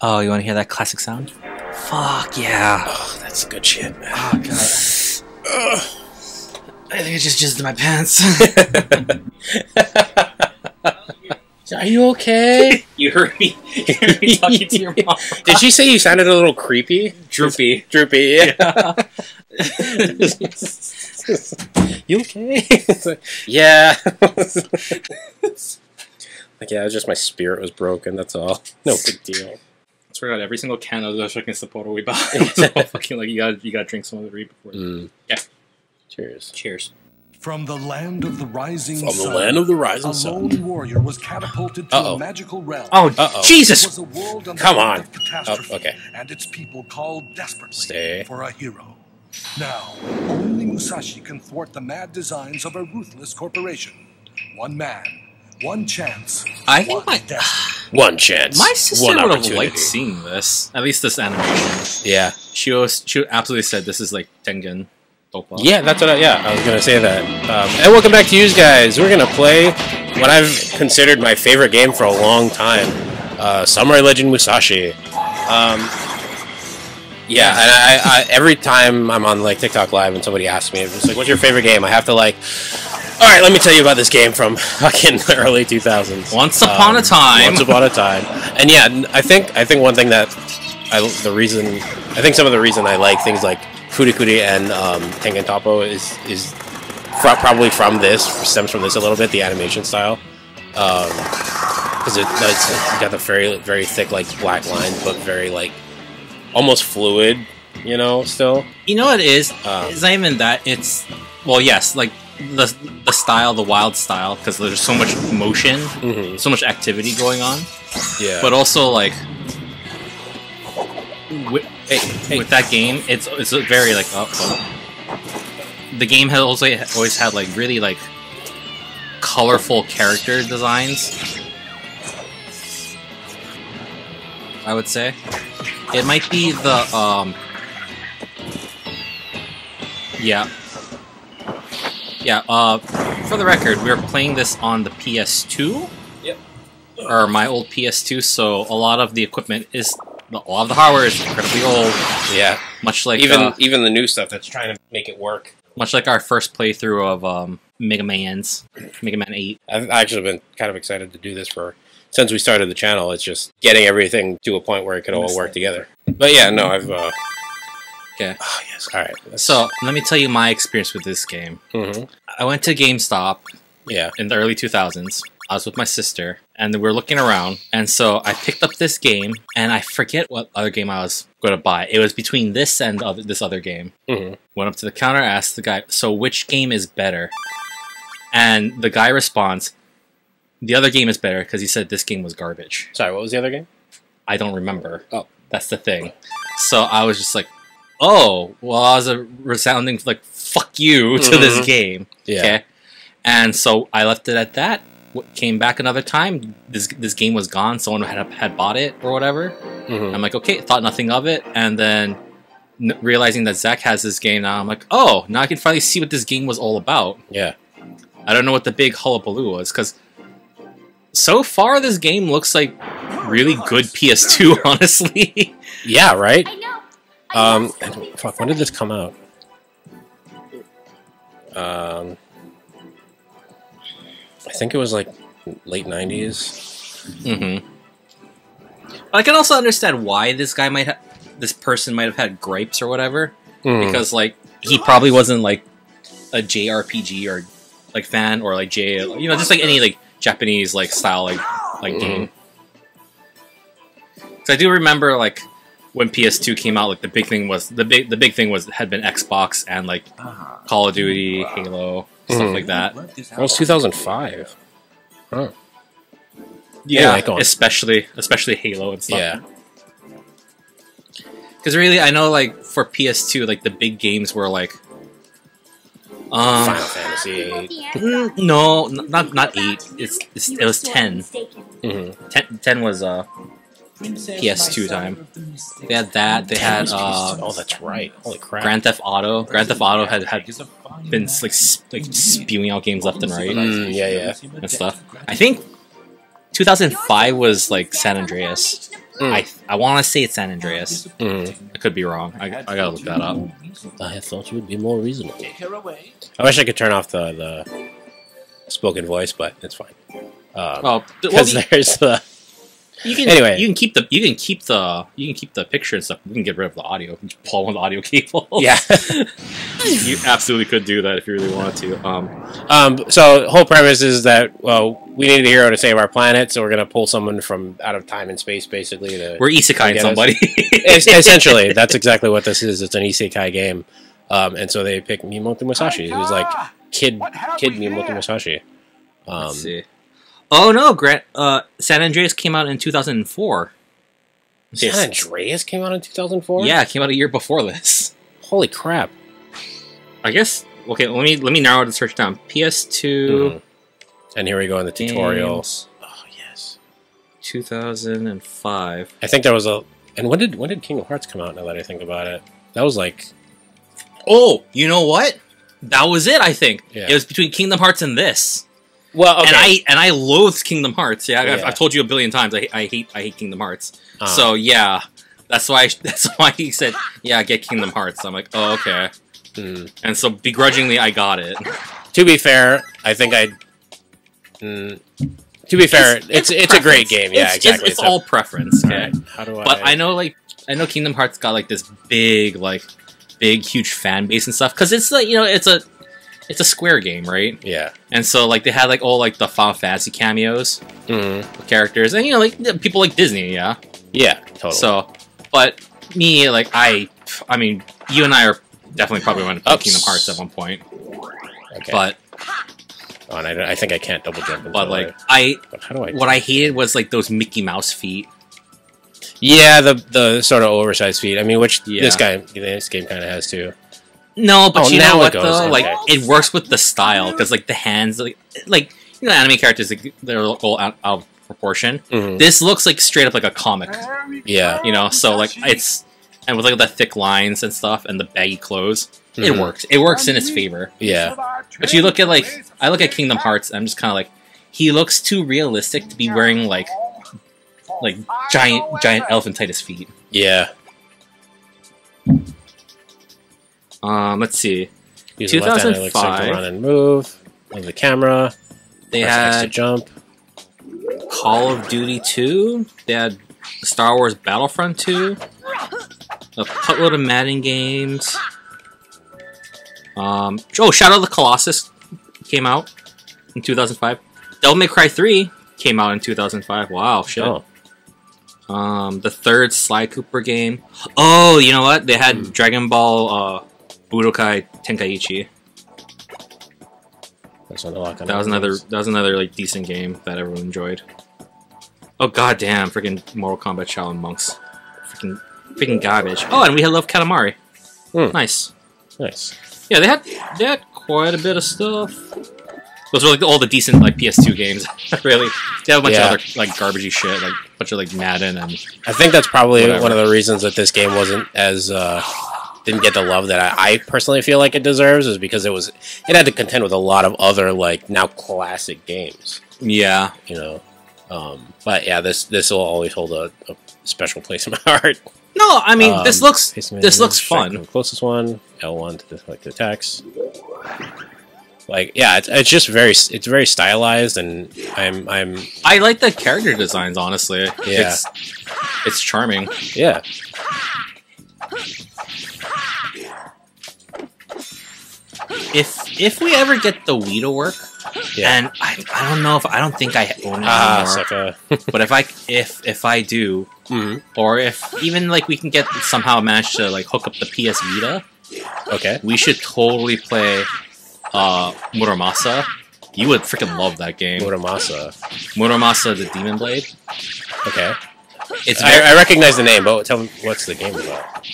Oh, you want to hear that classic sound? Fuck yeah! Oh, that's good shit. Oh god. I think I just jizzed in my pants. Are you okay? you heard me. You heard me talking to your mom. Did she say you sounded a little creepy? Droopy. Droopy. Yeah. you okay? yeah. like yeah, it was just my spirit was broken. That's all. No big deal. I swear to God, every single can of the fucking Sapporo we buy was all fucking like you got you got to drink some of the read before. Mm. Yeah. Cheers. Cheers. From the land of the rising From the land of the rising a sun. lone warrior was catapulted to Uh-oh. a magical realm. Oh Uh-oh. Jesus! was a world on the Come on. catastrophe, Oh, okay. and its people called desperately Stay. for a hero. Now, only Musashi can thwart the mad designs of a ruthless corporation. One man, one chance, I think my destiny. One chance. my sister would have liked seeing this. At least this animation. Yeah. She was she absolutely said this is like Tengen. Toppa. Yeah, that's what I, yeah, I was gonna say that. Um, and welcome back to you guys. We're gonna play what I've considered my favorite game for a long time, uh, Samurai Legend Musashi. Um, yeah, and I, I every time I'm on like TikTok live and somebody asks me, it's like, "What's your favorite game?" I have to like, all right, let me tell you about this game from fucking the early 2000s. Once upon a time. Once upon a time. And yeah, I think I think one thing that I the reason I think some of the reason I like things like Furikuri and um, Tengen Toppa is is fro- probably from this stems from this a little bit the animation style because it, it's, it's got the very very thick like black lines but very like almost fluid you know still You know what it is? Uh, it's not even that. It's well, yes, like the the style, the wild style, because there's so much motion, hmm so much activity going on, yeah but also like with, hey, hey. with that game, it's it's very like oh, oh. the game has also always had like really like colorful character designs. I would say it might be the um yeah yeah uh for the record we're playing this on the PS2 Yep. or my old PS2 so a lot of the equipment is a lot of the hardware is incredibly old yeah much like even uh, even the new stuff that's trying to make it work much like our first playthrough of um Mega Man's Mega Man 8 I've actually been kind of excited to do this for since we started the channel. It's just getting everything to a point where it could all work together. But yeah, no, I've. Uh... Okay. Oh yes. All right. so let me tell you my experience with this game hmm I went to GameStop Yeah. in the early 2000s. I was with my sister, and we were looking around, and so I picked up this game, and I forget what other game I was going to buy. It was between this and other, this other game. hmm Went up to the counter, asked the guy, "So which game is better?" And the guy responds, "The other game is better because he said this game was garbage." Sorry. What was the other game? I don't remember. Oh. that's the thing. So I was just like, "Oh, well," I was a resounding like "fuck you" to this Mhm. game. Yeah. Okay. And so I left it at that. Came back another time. This this game was gone. Someone had had bought it or whatever. hmm I'm like, okay, thought nothing of it. And then n- realizing that Zach has this game now, I'm like, oh, now I can finally see what this game was all about. Yeah. I don't know what the big hullabaloo was because so far this game looks like really good PS2. Honestly, Yeah. Right. I know. Um. Fuck. When did this come out? Um. I think it was like late '90s. hmm I can also understand why this guy might have, this person might have had gripes or whatever. Mhm. because like he probably wasn't like a JRPG or like fan or like J you know just like any like Japanese like style like like Mhm. game. Because I do remember like when PS2 came out, like the big thing was the big the big thing was had been Xbox and like Call of Duty, Halo, stuff Mhm. like that. That was 2005. Huh. Yeah, Anyway, especially especially Halo and stuff. Yeah. Because really, I know like for PS2, like the big games were like, um, Final Fantasy. Mm, no, not not eight. It's, it's it was 10. Mm-hmm. 10. 10 was uh PS2 time. They had that. They had uh oh, that's right. Holy crap. Grand Theft Auto. Grand Theft Auto had had been like s- like spewing out games left and right Mm, yeah, yeah. and stuff. I think 2005 was like San Andreas. Mm. I I want to say it's San Andreas. Mhm. I could be wrong. I, I gotta look that up. I thought you would be more reasonable. Take her away. I wish I could turn off the the spoken voice, but it's fine. Um, Oh, th- well, because there's the you can anyway. you can keep the you can keep the you can keep the picture and stuff. We can get rid of the audio. You can pull on the audio cable. yeah. you absolutely could do that if you really wanted to. Um, um, so whole premise is that well, we need a hero to save our planet, so we're gonna pull someone from out of time and space, basically. To we're isekai somebody. Es- essentially, that's exactly what this is. It's an isekai game, um, and so they pick Miyamoto Musashi, who's like kid What kid Miyamoto? Musashi. Um, Let's see. Oh no, Grant. Uh, San Andreas came out in 2004. San Yes. Andreas came out in 2004. Yeah, it came out a year before this. Holy crap! I guess. Okay, let me let me narrow the search down. PS2 Mhm. And here we go in the tutorials. Oh yes. 2005. I think there was a. And when did when did Kingdom Hearts come out? Now that I think about it, that was like Oh, you know what? That was it. I think Yeah. it was between Kingdom Hearts and this. Well, And I and I loathed Kingdom Hearts. Yeah, I've, Yeah. I've told you a billion times. I, I hate I hate Kingdom Hearts. Uh, So yeah, that's why that's why he said yeah get Kingdom Hearts. I'm like oh okay, mm. and so begrudgingly I got it. to be fair, I think I. Mm, to be fair, it's it's, a great game. Yeah, it's, exactly. It's, it's So- all preference. Okay, Alright, How do I? but I know like I know Kingdom Hearts got like this big like big huge fan base and stuff because it's like you know it's a it's a Square game right Yeah. and so like they had like all like the Final Fantasy cameos Mm, with characters and you know like people like Disney yeah yeah. Totally. so but me like I I mean you and I are definitely probably going to play Oops. Kingdom Hearts at one point okay. but Oh, and I, I think I can't double jump. but like I- I but how do I? what I hated was like those Mickey Mouse feet Yeah, the the sort of oversized feet. I mean, which Yeah. this guy, this game kind of has too. No, but Oh, you know what though? Like it works with the style because like the hands, like like you know, anime characters like, they're all out, out of proportion. Mhm. This looks like straight up like a comic, Yeah. you know. So like it's and with like the thick lines and stuff and the baggy clothes, it Mhm. works. It works in its favor. Yeah. But you look at like I look at Kingdom Hearts, I'm just kind of like he looks too realistic to be wearing like like giant giant elephantitis feet. Yeah. Um, let's see. Use the left analytic stick to 2005. run and move. Move the camera. They X to had jump. Call of Duty 2. They had Star Wars Battlefront 2. A buttload of Madden games. Um, oh, Shadow of the Colossus came out in 2005. Devil May Cry 3 came out in 2005. Wow, shit. Oh. Um, the third Sly Cooper game. Oh, you know what? They had Hmm. Dragon Ball uh, Budokai Tenkaichi. That's not a lock That was another. That was another like decent game that everyone enjoyed. Oh god damn! Freaking Mortal Kombat Shaolin monks. Freaking freaking garbage. Oh, and we had Love Katamari. Hmm. Nice. Nice. Yeah, they had they had quite a bit of stuff. Those were like all the decent like PS2 games. really, they have a bunch Yeah. of other like garbagey shit, like a bunch of like Madden and I think that's probably Whatever. one of the reasons that this game wasn't as uh, didn't get the love that I, I personally feel like it deserves is because it was it had to contend with a lot of other like now classic games, yeah. you know. Um, but yeah, this this will always hold a, a special place in my heart. No, I mean this Um, looks them in, this looks fun. The closest one, L one to the, like the text. Like yeah, it's, it's just very it's very stylized, and I'm I'm I like the character designs. Honestly, Yeah. it's it's charming. yeah If if we ever get the Wii to work, yeah. and I, I don't know if I don't think I own it Ah, anymore. sucker. but if I if if I do, Mhm. or if even like we can get somehow manage to like hook up the PS Vita, Okay. we should totally play uh Muramasa. You would freaking love that game. Muramasa. Muramasa the Demon Blade. Okay. It's I, very, I recognize the name, but tell me what's the game about?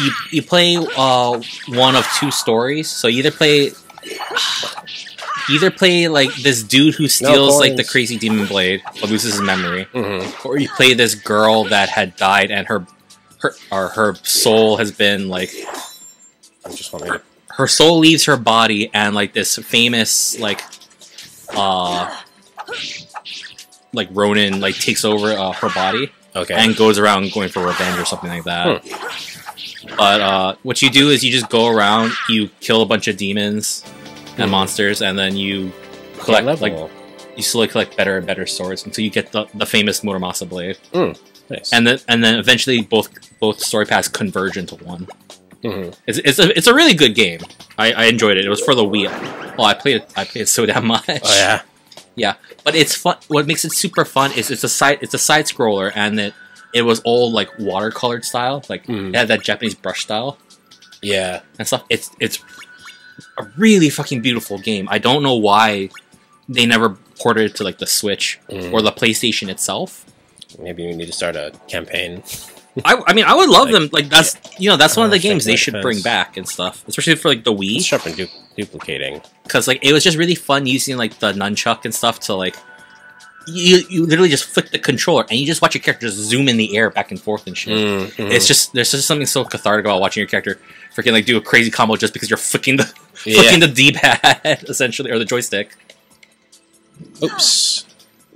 you you play uh one of two stories. So either play either play like this dude who steals like the crazy demon blade but loses his memory, Mm-hmm. or you play this girl that had died and her her or her soul has been like I just want to. her soul leaves her body and like this famous like uh like Ronin like takes over uh, her body Okay. and goes around going for revenge or something like that. But uh, what you do is you just go around, you kill a bunch of demons and Hmm. monsters, and then you collect What like you slowly collect better and better swords until you get the, the famous Muramasa blade, nice. and then and then eventually both both story paths converge into one. Mm-hmm. It's, it's a it's a really good game. I, I enjoyed it. It was for the Wii. Oh, I played it. I played it so damn much. Oh yeah. Yeah, but it's fun. What makes it super fun is it's a side it's a side scroller, and it it was all like watercolored style, like Mhm. it had that Japanese brush style Yeah. and stuff. It's it's a really fucking beautiful game. I don't know why they never ported it to like the Switch Mm. or the PlayStation itself. Maybe we need to start a campaign. I, I mean, I would love Like, them. Like that's you know that's one of the games they should bring back and stuff, especially for like the He's Wii, sharp and du- duplicating. because like it was just really fun using like the nunchuck and stuff to like. You, you literally just flick the controller and you just watch your character just zoom in the air back and forth and shit. Mm, mhm. It's just there's just something so cathartic about watching your character freaking like do a crazy combo just because you're flicking the yeah. flicking the D pad essentially or the joystick. Oops.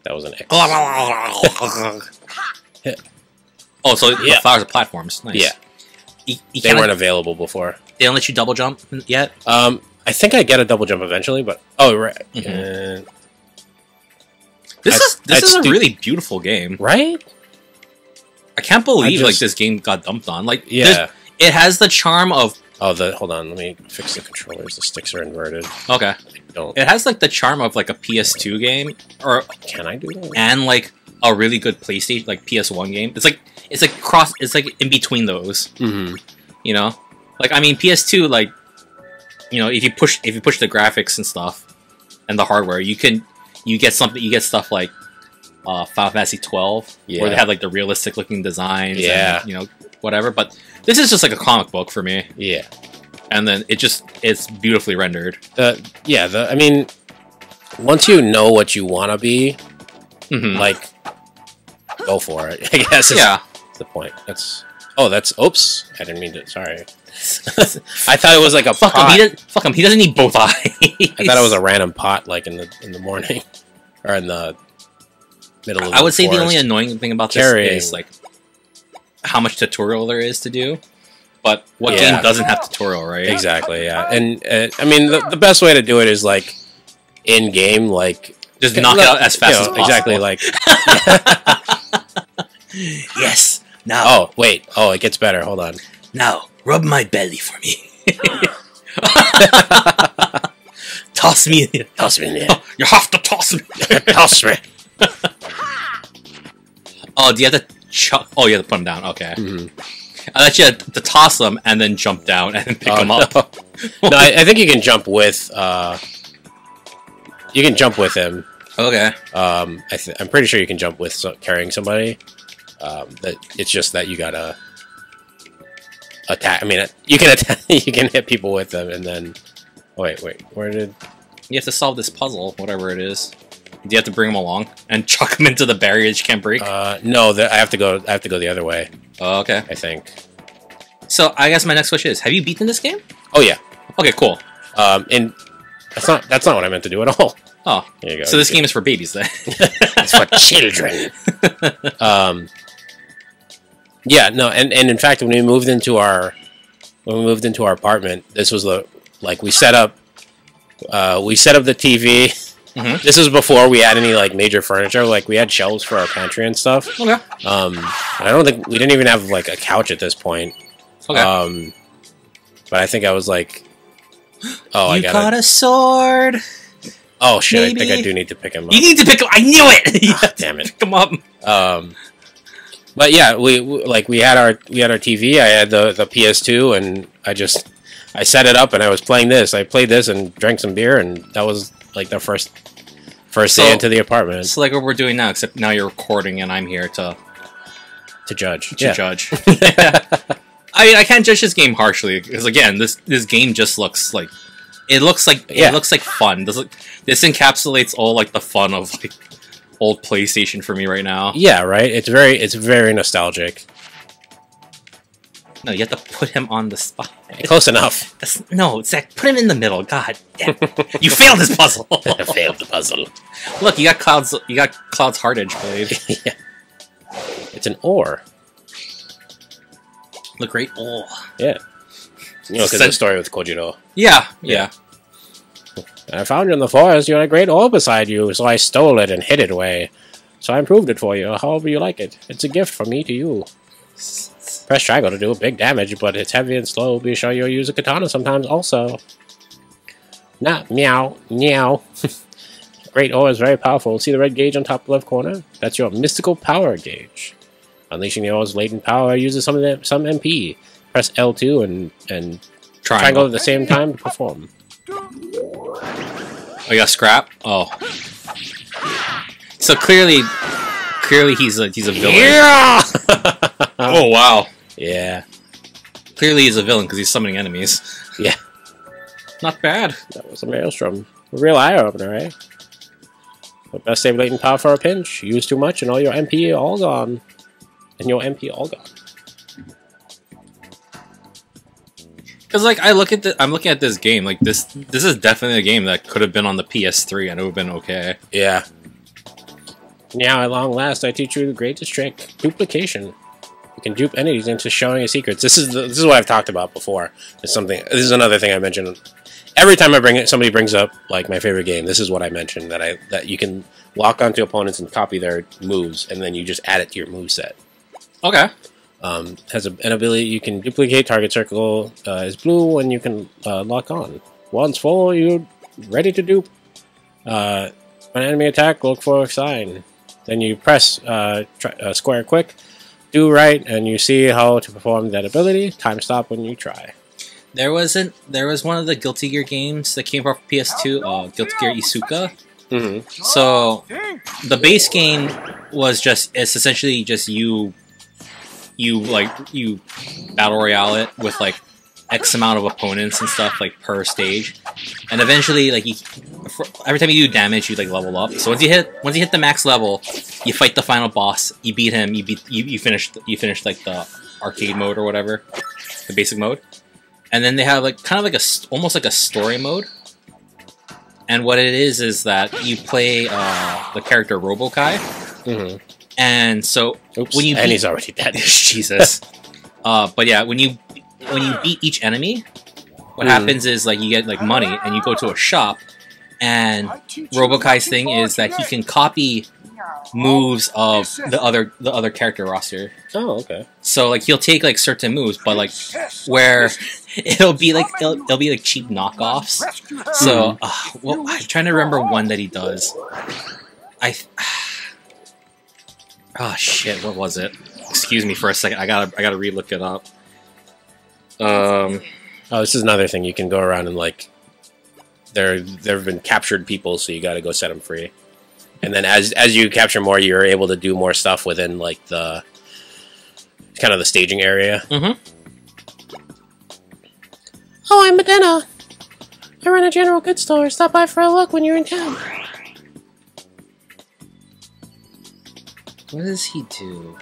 That was an X. oh, so Yeah. flowers are platforms. Nice. Yeah. You, you They weren't available before. they don't let you double jump yet. Um, I think I get a double jump eventually, but oh right, Mhm. Uh, This I'd- is this I'd is a stu- really beautiful game. right. I can't believe I like this game got dumped on. Like Yeah. it has the charm of Oh, the hold on. Let me fix the controllers. The sticks are inverted. okay. Don't. It has like the charm of like a PS2 game or Can I do that? and like a really good PlayStation like PS1 game. It's like it's like cross. It's like in between those. Mm-hmm. you know like i mean ps2 like you know if you push if you push the graphics and stuff and the hardware you can you get something you get stuff like uh final fantasy 12 where they have like the realistic looking designs Yeah. and, you know whatever but this is just like a comic book for me Yeah. and then it just it's beautifully rendered The yeah. The I mean, once you know what you want to be, Mhm. like, go for it. I guess. yeah the point. That's. Oh, that's. Oops. I didn't mean to. Sorry. I thought it was like a fuck him he, does, fuck him he doesn't need both eyes I thought it was a random pot, like in the in the morning, or in the middle of. I would say the only annoying thing about this is like how much tutorial there is to do. But what Yeah. game doesn't have tutorial, right? Exactly. Yeah, and uh, I mean the, the best way to do it is like in game, like Just knock it out as fast you as possible. Exactly. Like yes. Now, oh wait, oh it gets better. Hold on. now, rub my belly for me. toss me. in. Toss me in there. You have to toss me. Toss me. Oh, do you have to chuck? Oh, you have to put them down. Okay. Mhm. I thought you had to toss them and then jump down and then pick Oh, them up. No, no I, I think you can jump with. uh You can jump with him. Okay. Um, I th- I'm pretty sure you can jump with so- carrying somebody. Um, that it's just that you gotta attack. I mean, you can attack. You can hit people with them, and then. Oh, wait, wait. Where did? You have to solve this puzzle, whatever it is. Do you have to bring them along and chuck them into the barriers you can't break? Uh, no, the, I have to go. I have to go the other way. oh, okay. I think. So I guess my next question is: Have you beaten this game? Oh yeah. Okay, cool. Um, and that's not that's not what I meant to do at all. Oh, There you go. so this game is for babies then? it's for children. um, yeah, no, and, and in fact, when we moved into our when we moved into our apartment, this was the like we set up uh, we set up the TV. Mhm. This was before we had any like major furniture. Like we had shelves for our pantry and stuff. okay. Um, I don't think we didn't even have like a couch at this point. Okay. Um, but I think I was like, oh, I gotta. got a sword. oh shit! I think I do need to pick him up. You need to pick him. I knew it. Damn it. Pick him up. Um, but yeah, we, we like we had our we had our TV. I had the the PS2, and I just I set it up and I was playing this. I played this and drank some beer, and that was like the first first So- day into the apartment It's like what we're doing now, except now you're recording and I'm here to, to judge. to yeah. judge. I mean, I can't judge this game harshly because again, this this game just looks like it looks like Yeah. it looks like fun. This this encapsulates all like the fun of like old PlayStation for me right now. Yeah, right. It's very it's very nostalgic. No, you have to put him on the spot. Close enough. That's, no, Zach, put him in the middle. God, damn. you failed this puzzle. I failed the puzzle. Look, you got Cloud's you got Cloud's Hard Edge blade. yeah. It's an oar. The Great Oar. Yeah. You know, because the story with Kojiro. Yeah, yeah. I found you in the forest. You had a great oar beside you, so I stole it and hid it away. So I improved it for you, however you like it. It's a gift from me to you. Press triangle to do a big damage, but it's heavy and slow. Be sure you'll use a katana sometimes also. Nah, meow, meow. Great oar is very powerful. See the red gauge on top left corner? That's your mystical power gauge. Unleashing the oar's latent power uses some of the, some MP. Press L2 and, and triangle Triangle. at the same time to perform. Oh, you got scrap. Oh, so clearly, clearly he's a he's a villain. Yeah! Oh wow. yeah. Clearly he's a villain because he's summoning enemies. Yeah. Not bad. That was a maelstrom. A real eye opener, eh? But best save latent power for a pinch. Use too much and all your MP all gone. And your MP all gone. Because like I look at the, I'm looking at this game like this. This is definitely a game that could have been on the PS3 and it would have been okay. Yeah. Now, at long last, I teach you the greatest trick: duplication. You can dupe entities into showing your secrets. This is the, this is what I've talked about before. It's something. This is another thing I mentioned. Every time I bring it, somebody brings up like my favorite game. This is what I mentioned that I that you can lock onto opponents and copy their moves, and then you just add it to your move set. Okay. Um, has a, an ability you can duplicate target circle uh, is blue and you can uh, lock on. Once full, you ready to dupe. Uh, when enemy attack, look for a sign. Then you press uh, try, uh, square quick, do right, and you see how to perform that ability. Time stop when you try. There wasn't. There was one of the Guilty Gear games that came out for PS2. Uh, Guilty Gear Isuka. Mm-hmm. So the base game was just it's essentially just you you like you battle royale it with like x amount of opponents and stuff like per stage. And eventually like you every time you do damage you like level up. So once you hit once you hit the max level you fight the final boss you beat him you beat you, you finish you finish like the arcade mode or whatever the basic mode. And then they have like kind of like a almost like a story mode. And what it is is that you play uh, the character Robo-Ky, Mm-hmm. And so Oops. When you and beat- he's already dead. Jesus. uh, but yeah, when you when you beat each enemy, what Mhm. happens is like you get like money, and you go to a shop, and Robo-Ky's thing is that he can copy moves of the other the other character roster. oh, okay. So like he'll take like certain moves, but like where it'll be like it'll, it'll be like cheap knockoffs. So uh, well, I'm trying to remember one that he does. I. Oh shit! What was it? Excuse me for a second. I gotta I gotta relook it up. Um. Oh, this is another thing. You can go around and like there there have been captured people, so you got to go set them free. And then as as you capture more, you're able to do more stuff within like the kind of the staging area. Mhm. Oh, I'm Medina. I run a general goods store. Stop by for a look when you're in town. What does he do?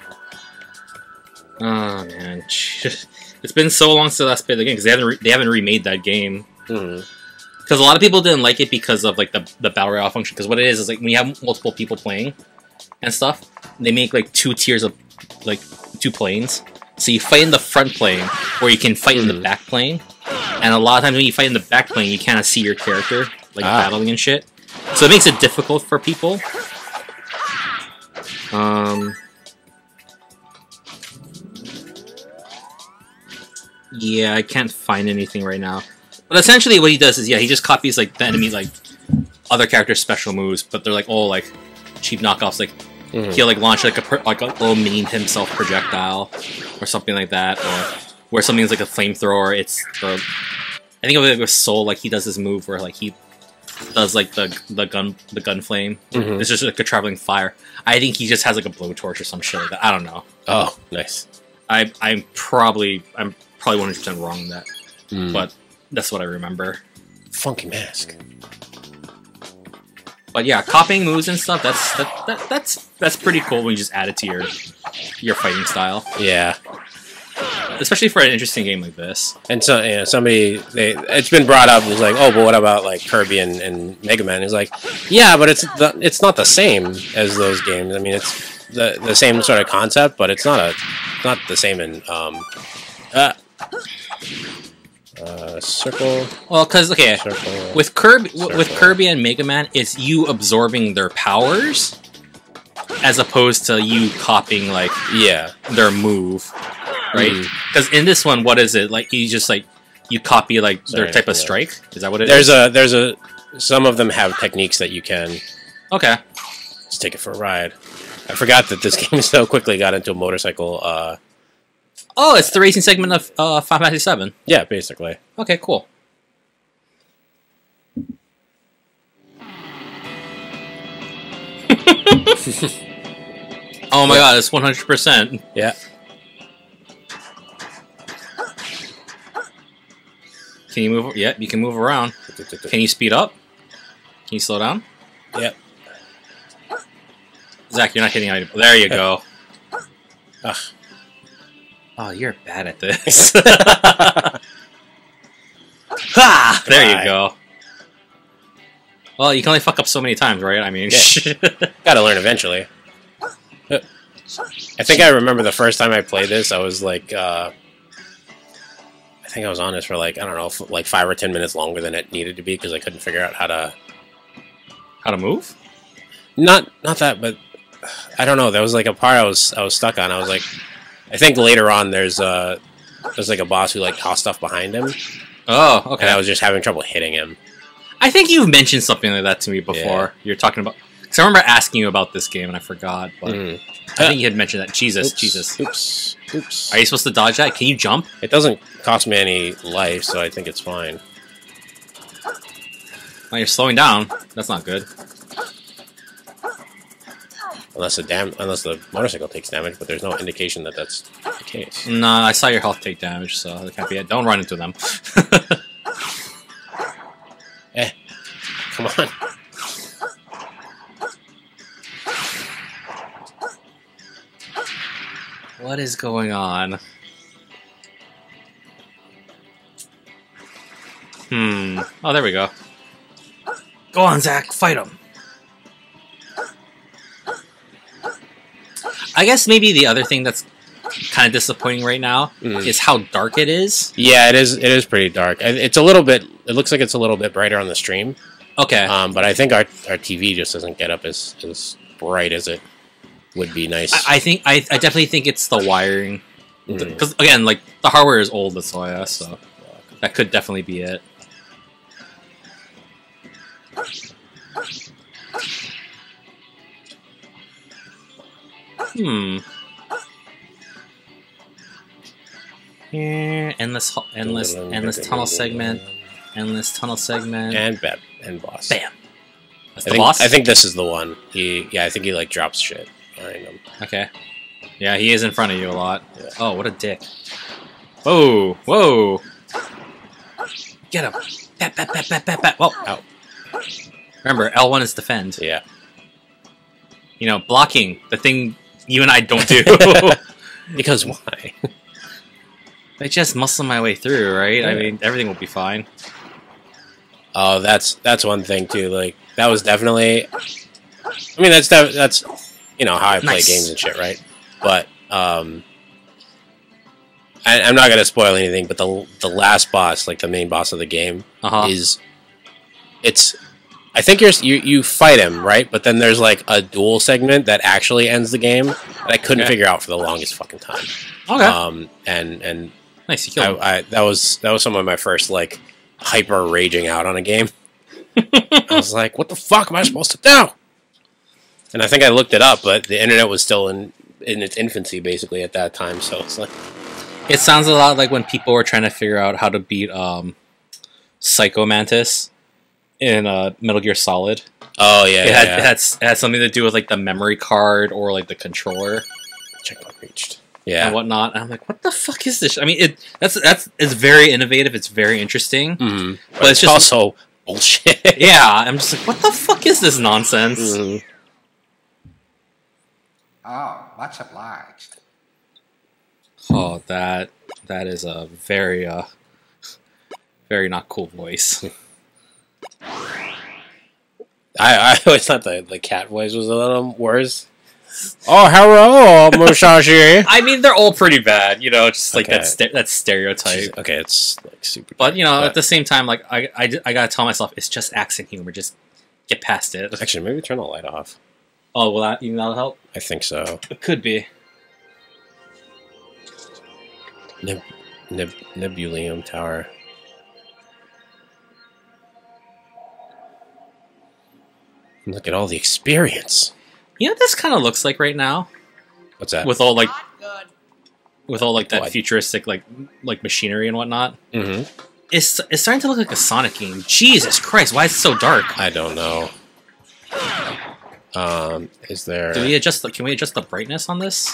Oh man, it's been so long since I last played the game because they haven't re- they haven't remade that game. Because a lot of people didn't like it because of like the the battle royale function. Because what it is is like when you have multiple people playing and stuff, they make like two tiers of like two planes. So you fight in the front plane, or you can fight in the Mhm. back plane. And a lot of times when you fight in the back plane, you kind of see your character like Ah. battling and shit. So it makes it difficult for people. Um. Yeah, I can't find anything right now. But essentially, what he does is, yeah, he just copies like the enemy, like other characters' special moves, but they're like all like cheap knockoffs. Like Mhm. he'll like launch like a per- like a little mini himself projectile or something like that, or where something's like a flamethrower. It's I think of it with Sol, like he does this move where like he does like the the gun the gun flame. Mhm. It's just like a traveling fire. I think he just has like a blowtorch or some shit like that. I don't know. Oh, nice. I I'm probably I'm probably one hundred percent wrong that, Mm. but that's what I remember. funky mask. But yeah, copying moves and stuff. That's that, that that's that's pretty cool when you just add it to your your fighting style, Yeah. Especially for an interesting game like this. And so, you know, somebody, they, it's been brought up. It's like, oh, but what about like Kirby and, and Mega Man? It's like, yeah, but it's the, it's not the same as those games. I mean, it's the the same sort of concept, but it's not a not the same in um, uh, uh, circle Well, because okay, circle. with Kirby w- with Kirby and Mega Man, it's you absorbing their powers, as opposed to you copying like yeah, their move, right? Mhm. Because in this one, what is it like? You just like you copy like Sorry, their type of strike. Is that what it is? there's a there's a some of them have techniques that you can okay. let's take it for a ride. I forgot that this game so quickly got into a motorcycle. Uh, Oh, it's the racing segment of uh, Final Fantasy Seven. yeah, basically. Okay, cool. oh my god, it's one hundred percent. Yeah. Can you move? Yeah, you can move around. Can you speed up? Can you slow down? Yep. Zach, you're not hitting any. There you go. Ugh. Oh, you're bad at this. ha! There you go. Well, you can only fuck up so many times, right? I mean, Gotta learn eventually. I think I remember the first time I played this, I was like, uh, think I was on this for like, I don't know, like five or ten minutes longer than it needed to be because I couldn't figure out how to. how to move? Not, not that, but I don't know. That was like a part I was, I was stuck on. I was like, I think later on there's a there's like a boss who like tossed stuff behind him, Oh, okay. and I was just having trouble hitting him. I think you've mentioned something like that to me before. Yeah. You're talking about because I remember asking you about this game and I forgot, but Mhm. I think you had mentioned that. Jesus, Oops, Jesus. Oops. Oops. Are you supposed to dodge that? Can you jump? It doesn't cost me any life, so I think it's fine. Oh, you're slowing down. That's not good. Unless the dam, unless the motorcycle takes damage, but there's no indication that that's the case. No, I saw your health take damage, so that can't be it. Don't run into them. Eh, come on. What is going on? Hmm. Oh, there we go. Go on, Zach. Fight him. I guess maybe the other thing that's kind of disappointing right now Mm. is how dark it is. Yeah, it is. It is pretty dark. It's a little bit. It looks like it's a little bit brighter on the stream, Okay. um, but I think our our TV just doesn't get up as as bright as it would be nice. I, I think I, I definitely think it's the wiring Mm. because again, like the hardware is old, that's yeah, So that could definitely be it. Hmm. Here, endless, endless, endless tunnel segment, endless tunnel segment. and bet and boss. Bam. That's I the think, boss. I think this is the one. He yeah, I think he like drops shit behind him. Okay. Yeah, he is in front of you a lot. Yeah. Oh, what a dick. Whoa, whoa. Get him. Bat, bat, bat, bat, bat, bat. Well, Ow. remember, L1 is defend. Yeah. You know, blocking, the thing you and I don't do. Because why? I just muscle my way through, right? I mean, everything will be fine. Oh, that's that's one thing too. Like that was definitely. I mean, that's that's you know how I play Nice. games and shit, right? But um, I, I'm not gonna spoil anything. But the the last boss, like the main boss of the game, Uh huh. is it's. I think you're you you fight him right, but then there's like a dual segment that actually ends the game that I couldn't Okay. figure out for the longest fucking time. Okay. Um, and and nice, you killed him. I, I that was that was some of my first like hyper raging out on a game. I was like, "What the fuck am I supposed to do?" And I think I looked it up, but the internet was still in in its infancy, basically at that time. So it's like, It sounds a lot like when people were trying to figure out how to beat um, Psycho Mantis in uh, Metal Gear Solid. oh yeah, it, yeah, had, yeah. it, had, it had something to do with like the memory card or like the controller checkpoint reached. Yeah, and whatnot. And I'm like, what the fuck is this? I mean, it that's that's it's very innovative. It's very interesting. Mhm. but, But it's, it's just- also bullshit. Yeah, I'm just like, what the fuck is this nonsense? Mhm. Oh, much obliged. Oh, that that is a very uh very not cool voice. I, I always thought the the cat voice was a little worse. Oh, hello, Musashi. I mean, they're all pretty bad. You know, just like that Okay. st- that stereotype. okay, it's like super. But you know, But- at the same time, like I, I, I gotta tell myself, it's just accent humor. Just get past it. actually, maybe turn the light off. Oh, will that you think that'll help? I think so. It could be. Neb- Neb- Nebulium Tower. Look at all the experience. You know what this kind of looks like right now, What's that? with all like, with all like that What? futuristic like like machinery and whatnot. Mm -hmm. It's it's starting to look like a Sonic game. Jesus Christ, why is it so dark? I don't know. Um, is there? Do we adjust? The, can we adjust the brightness on this?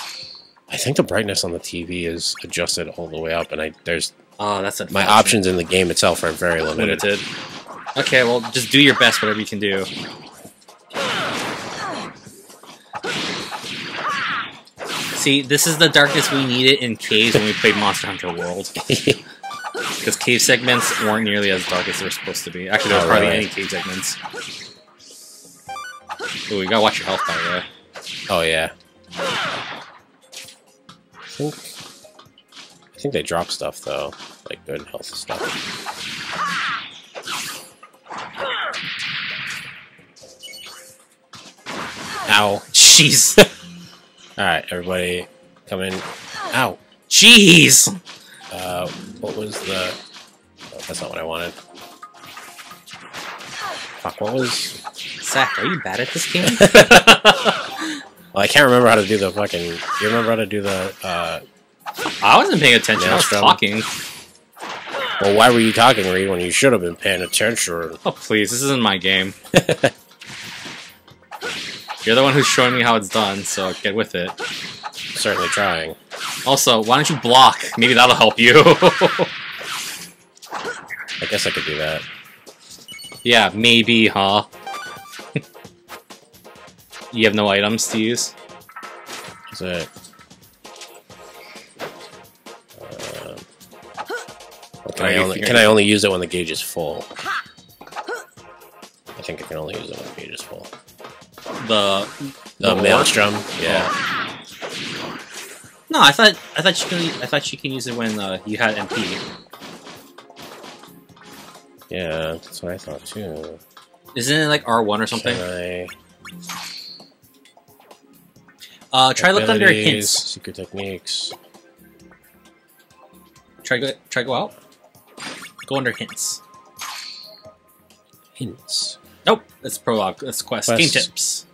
I think the brightness on the TV is adjusted all the way up, and I there's Oh, that's my options in the game itself are very limited. limited. Okay, well, just do your best, whatever you can do. See, this is the darkness we needed in caves when we played Monster Hunter World. Because cave segments weren't nearly as dark as they're supposed to be. Actually, there was Oh, hardly really? any cave segments. Ooh, you gotta watch your health, by the way. Oh yeah. I think I think they drop stuff though, like good health stuff. Ow! Jeez. All right, everybody, come in. Ow! Jeez! Uh, what was the? Oh, that's not what I wanted. Fuck! What was? Zach, are you bad at this game? Well, I can't remember how to do the fucking. You remember how to do the? Uh, I wasn't paying attention, I was talking. well, why were you talking, Reed, when you should have been paying attention? Oh, please, this isn't my game. You're the one who's showing me how it's done, so get with it. Certainly trying. Also, why don't you block? Maybe that'll help you. I guess I could do that. yeah, maybe, huh? You have no items to use? Is it? Or can, I only, can I only use it when the gauge is full? I think I can only use it when the gauge is full. The The The maelstrom, yeah. no, I thought I thought you can I thought you can use it when uh, you had MP. Yeah, that's what I thought too. Isn't it like R one or something? Uh, try look under hints. Secret techniques. Try go try go out. Go under hints. Hints. Nope, that's prologue. That's quest. Game tips.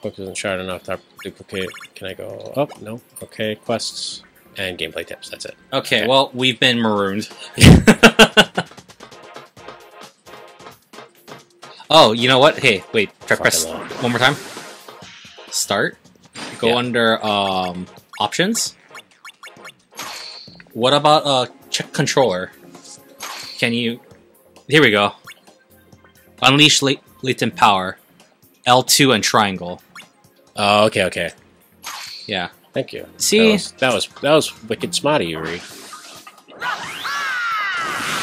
Book isn't shard enough to duplicate. Can I go up? No. Okay, quests and gameplay tips. That's it. Okay, Okay. well, we've been marooned. oh, you know what? Hey, wait. Try Fucking press hell. one more time. Start. Go Yeah. under um, options. What about uh, check controller? Can you? Here we go. Unleash lat- latent power. L2 and triangle. Oh, okay, okay. Yeah. Thank you. See? that was that was, that was wicked smart of you, Ree.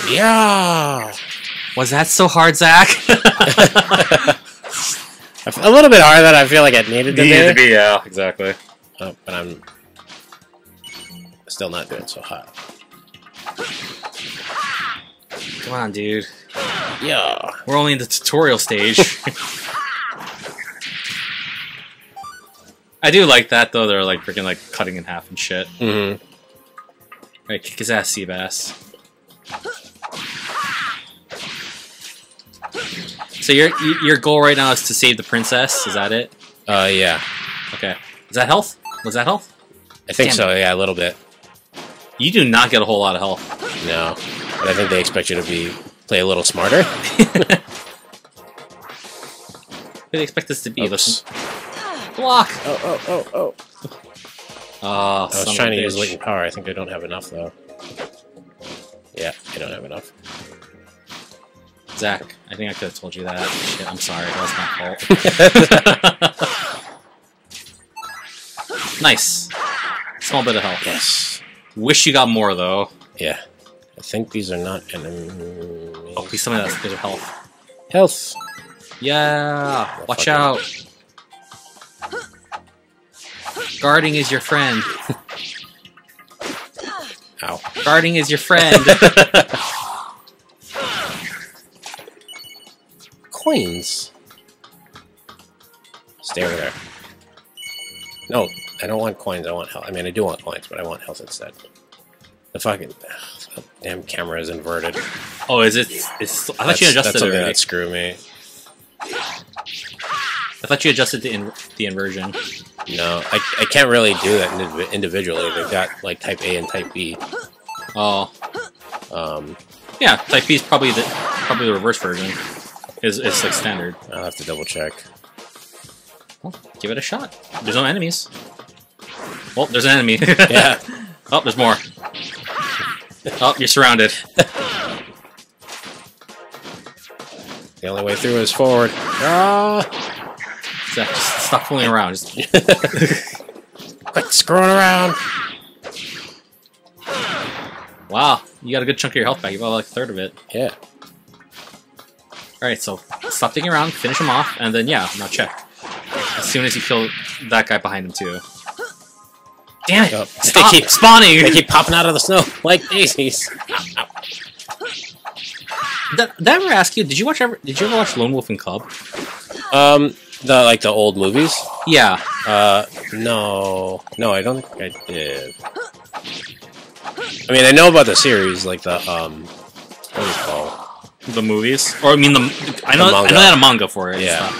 Yeah, Was that so hard, Zach? a little bit harder than I feel like it needed to Needed be. to be, yeah, exactly. Oh, but I'm still not doing so hot. Come on, dude. Yeah. We're only in the tutorial stage. I do like that though. They're like freaking like cutting in half and shit. Mm-hmm. Right, kick his ass, Seabass. So your your goal right now is to save the princess. Is that it? Uh, yeah. Okay. Is that health? Was that health? I think Damn so. Yeah, a little bit. You do not get a whole lot of health. No, but I think they expect you to be play a little smarter. What do they expect this to be? Oops. Listen, block. Oh, oh, oh, oh. Oh, I was trying to use latent power. I think I don't have enough though. Yeah, I don't have enough. Zach, I think I could have told you that. Shit, I'm sorry. That was my fault. nice. Small bit of health. yes. Wish you got more though. Yeah. I think these are not enemies. Oh, please tell me that's a bit of health. Health. Yeah. Watch out. Guarding is your friend. Ow. Guarding is your friend. Coins. Stay over there. No, I don't want coins. I want health. I mean, I do want coins, but I want health instead. The fucking the damn camera is inverted. oh, is it? It's, I thought That's, you that's adjusted it something already. that screw me. I thought you adjusted the in, the inversion. No, I, I can't really do that indiv- individually. They've got like Type A and Type B. Oh, Um, yeah. Type B is probably the probably the reverse version. Is is like standard. I'll have to double check. Well, give it a shot. There's no enemies. Well, there's an enemy. Yeah. oh, there's more. Oh, you're surrounded. The only way through is forward. Ah! So, just stop fooling around. Just Quit screwing around. Wow, you got a good chunk of your health back. You got like a third of it. Yeah. Alright, so stop digging around, finish him off, and then yeah, now check. As soon as you kill that guy behind him too. Damn it! Yep. Stop They keep- spawning! They keep popping out of the snow like daisies. Did, did I ever ask you? Did you watch ever? Did you ever watch Lone Wolf and Cub? Um, the like the old movies. Yeah. Uh, no, no, I don't think I did. I mean, I know about the series, like the um, what is it called? The movies, or I mean the I know The I know they had a manga for it. Yeah.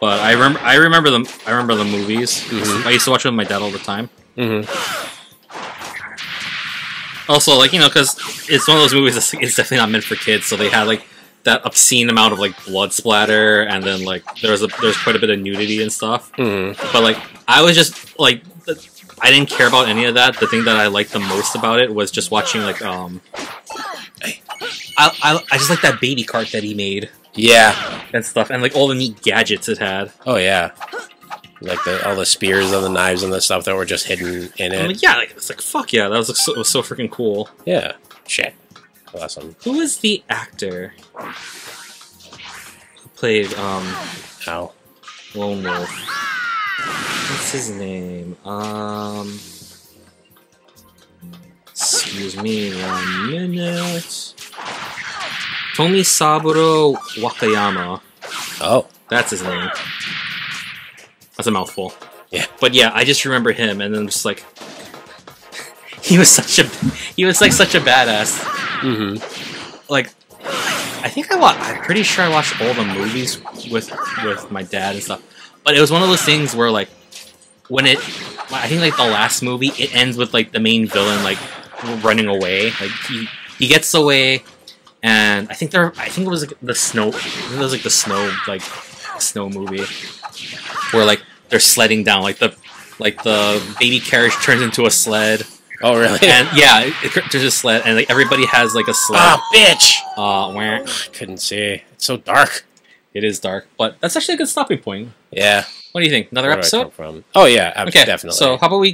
But I remember I remember them I remember the movies. Mhm. I used to watch them with my dad all the time. Mm-hmm. Also, like you know, because it's one of those movies that's it's definitely not meant for kids. So they had like that obscene amount of like blood splatter, and then like there's a there's quite a bit of nudity and stuff. Mm-hmm. But like I was just like I didn't care about any of that. The thing that I liked the most about it was just watching like um. I, I, I just like that baby cart that he made Yeah. and stuff, and like all the neat gadgets it had. Oh yeah. Like the all the spears and the knives and the stuff that were just hidden in it. yeah, like, it's like fuck yeah, that was like, so, was so freaking cool. Yeah. Shit. Awesome. Who is the actor who played um Ow. Lone Wolf? What's his name? Um. Excuse me one minute. Tomisaburo Wakayama. Oh. That's his name. That's a mouthful. Yeah. But yeah, I just remember him, and then just like he was such a he was like such a badass. Mm-hmm. Like I think I watched. I'm pretty sure I watched all the movies with with my dad and stuff. But it was one of those things where like when it, I think like the last movie, it ends with like the main villain like running away. Like he he gets away, and I think there. I think it was like the snow. It was like the snow like snow movie where like they're sledding down like the like the baby carriage turns into a sled Oh really? and yeah it, it turns a sled and like everybody has like a sled Ah, bitch! uh where I couldn't see. It's so dark. it is dark but that's actually a good stopping point Yeah. what do you think another Where episode from? Oh yeah, okay definitely. so how about we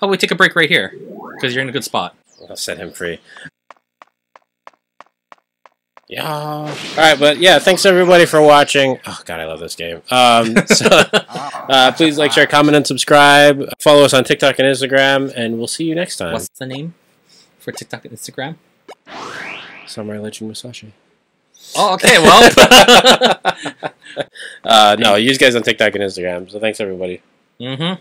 how about we take a break right here because you're in a good spot I'll set him free. Yeah. All right, but yeah, thanks everybody for watching. Oh god, I love this game. Um, so, uh, please like, share, comment, and subscribe. Follow us on TikTok and Instagram, and we'll see you next time. what's the name for tiktok and instagram Samurai Legend Musashi. oh okay well Uh, no, Ewes Geyes on TikTok and Instagram. So thanks everybody. mm-hmm